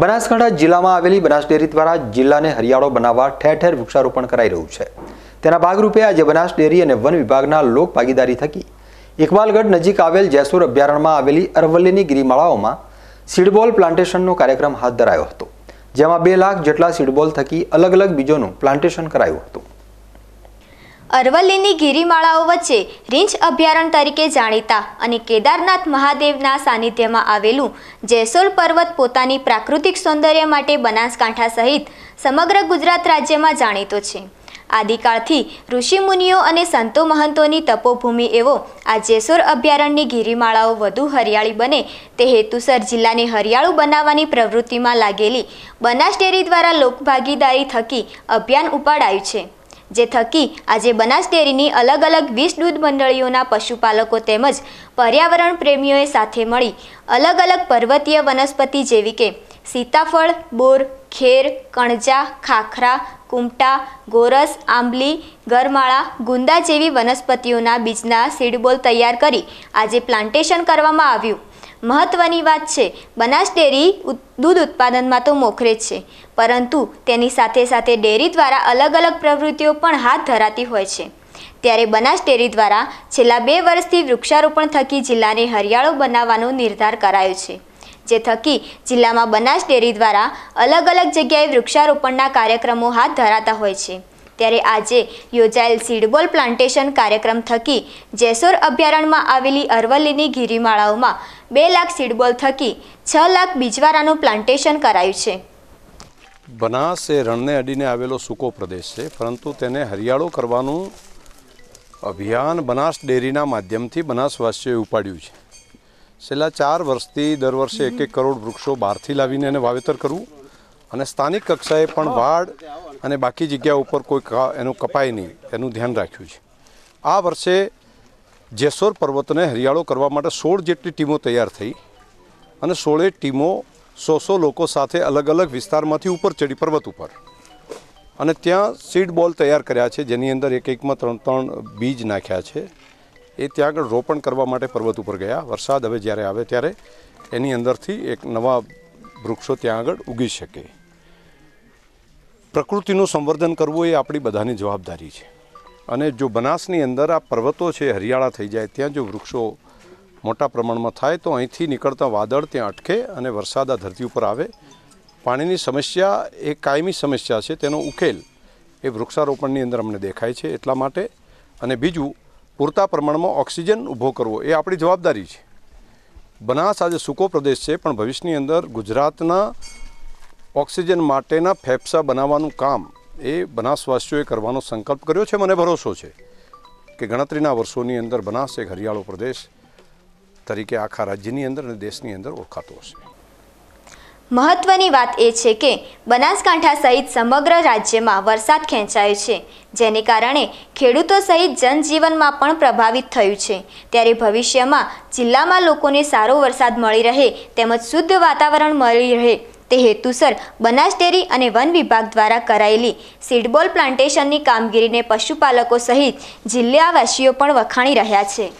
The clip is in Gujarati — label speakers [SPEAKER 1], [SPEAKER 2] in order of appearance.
[SPEAKER 1] બનાસકાંઠા જિલ્લામાં આવેલી બનાસ ડેરી દ્વારા જિલ્લાને હરિયાળો બનાવવા ઠેર ઠેર વૃક્ષારોપણ કરાઈ રહ્યું છે. તેના ભાગરૂપે આજે બનાસ ડેરી અને વન વિભાગના લોક ભાગીદારી થકી ઇકબાલગઢ નજીક આવેલ જેસુર અભયારણ્યમાં આવેલી અરવલ્લીની ગિરિમાળાઓમાં સીડબોલ પ્લાન્ટેશનનો કાર્યક્રમ હાથ ધરાયો હતો, જેમાં બે લાખ જેટલા સીડબોલ થકી અલગ અલગ બીજોનું પ્લાન્ટેશન કરાયું હતું.
[SPEAKER 2] અરવલ્લીની ગિરિમાળાઓ વચ્ચે રીંછ અભયારણ્ય તરીકે જાણીતા અને કેદારનાથ મહાદેવના સાનિધ્યમાં આવેલું જેસોલ પર્વત પોતાની પ્રાકૃતિક સૌંદર્ય માટે બનાસકાંઠા સહિત સમગ્ર ગુજરાત રાજ્યમાં જાણીતો છે. આદિકાળથી ઋષિમુનિઓ અને સંતો મહંતોની તપોભૂમિ એવો આ જેસોર અભયારણ્યની ગિરિમાળાઓ વધુ હરિયાળી બને તે હેતુસર જિલ્લાને હરિયાળું બનાવવાની પ્રવૃત્તિમાં લાગેલી બનાસ ડેરી દ્વારા લોકભાગીદારી થકી અભિયાન ઉપાડાયું છે. જે થકી આજે બનાસ ડેરીની અલગ અલગ વીસ દૂધ મંડળીઓના પશુપાલકો તેમજ પર્યાવરણ પ્રેમીઓએ સાથે મળી અલગ અલગ પર્વતીય વનસ્પતિ જેવી કે સીતાફળ, બોર, ખેર, કણજા, ખાખરા, કુમટા, ગોરસ, આંબલી, ગરમાળા, ગુંદા જેવી વનસ્પતિઓના બીજના સીડબોલ તૈયાર કરી આજે પ્લાન્ટેશન કરવામાં આવ્યું. મહત્વની વાત છે. બનાસ ડેરી દૂધ ઉત્પાદનમાં તો મોખરે જ છે. પરંતુ તેની સાથે સાથે ડેરી દ્વારા અલગ અલગ પ્રવૃત્તિઓ પણ હાથ ધરાતી હોય છે. ત્યારે બનાસ ડેરી દ્વારા છેલ્લા બે વર્ષથી વૃક્ષારોપણ થકી જિલ્લાને હરિયાળો બનાવવાનો નિર્ધાર કરાયો છે. જે થકી જિલ્લામાં બનાસ ડેરી દ્વારા અલગ અલગ જગ્યાએ વૃક્ષારોપણના કાર્યક્રમો હાથ ધરાતા હોય છે. ત્યારે આજે યોજાયેલ સીડબોલ પ્લાન્ટેશન કાર્યક્રમ થકી જેસોર અભયારણ્યમાં આવેલી અરવલ્લીની ગીરીમાળાઓમાં બે લાખ સીડબોલ થકી છ લાખ બીજવારાનું પ્લાન્ટેશન કરાયું છે.
[SPEAKER 3] બનાસ એ રણને અડીને આવેલો સૂકો પ્રદેશ છે, પરંતુ તેને હરિયાળો કરવાનું અભિયાન બનાસ ડેરીના માધ્યમથી બનાસવાસીઓએ ઉપાડ્યું છે. છેલ્લા ચાર વર્ષથી દર વર્ષે એક એક કરોડ વૃક્ષો બહારથી લાવીને એને વાવેતર કરવું અને સ્થાનિક કક્ષાએ પણ વાડ અને બાકી જગ્યા ઉપર કોઈ એનું કપાય નહીં, એનું ધ્યાન રાખ્યું છે. આ વર્ષે જેસોર પર્વતને હરિયાળો કરવા માટે સોળ જેટલી ટીમો તૈયાર થઈ અને સોળે ટીમો સો સો લોકો સાથે અલગ અલગ વિસ્તારમાંથી ઉપર ચડી પર્વત ઉપર. અને ત્યાં સીડ બોલ તૈયાર કર્યા છે, જેની અંદર એક એકમાં ત્રણ ત્રણ બીજ નાખ્યા છે. એ ત્યાં આગળ રોપણ કરવા માટે પર્વત ઉપર ગયા. વરસાદ હવે જ્યારે આવે ત્યારે એની અંદરથી એક નવા વૃક્ષો ત્યાં આગળ ઉગી શકે. પ્રકૃતિનું સંવર્ધન કરવું એ આપણી બધાની જવાબદારી છે. અને જો બનાસની અંદર આ પર્વતો છે, હરિયાળા થઈ જાય, ત્યાં જો વૃક્ષો મોટા પ્રમાણમાં થાય, તો અહીંથી નીકળતા વાદળ ત્યાં અટકે અને વરસાદ આ ધરતી ઉપર આવે. પાણીની સમસ્યા એ કાયમી સમસ્યા છે, તેનો ઉકેલ એ વૃક્ષારોપણની અંદર અમને દેખાય છે એટલા માટે. અને બીજું, પૂરતા પ્રમાણમાં ઓક્સિજન ઊભો કરવો એ આપણી જવાબદારી છે. બનાસ આજે સૂકો પ્રદેશ છે, પણ ભવિષ્યની અંદર ગુજરાતના ઓક્સિજન માટેના ફેફસા બનાવવાનું કામ એ બનાસવાસીઓએ કરવાનો સંકલ્પ કર્યો છે. મને ભરોસો છે કે ગણતરીના વર્ષોની અંદર બનાસ એક હરિયાળો પ્રદેશ તરીકે આખા રાજ્યની અંદર અને દેશની અંદર ઓળખાતો હશે.
[SPEAKER 2] મહત્વની વાત એ છે કે બનાસકાંઠા સહિત સમગ્ર રાજ્યમાં વરસાદ ખેંચાયો છે, જેને કારણે ખેડૂતો સહિત જનજીવનમાં પણ પ્રભાવિત થયું છે. ત્યારે ભવિષ્યમાં જિલ્લામાં લોકોને સારો વરસાદ મળી રહે, તેમજ શુદ્ધ વાતાવરણ મળી રહે, તે હેતુસર બનાસ ડેરી અને વન વિભાગ દ્વારા કરાયેલી સીડબોલ પ્લાન્ટેશનની કામગીરીને પશુપાલકો સહિત જિલ્લાવાસીઓ પણ વખાણી રહ્યા છે.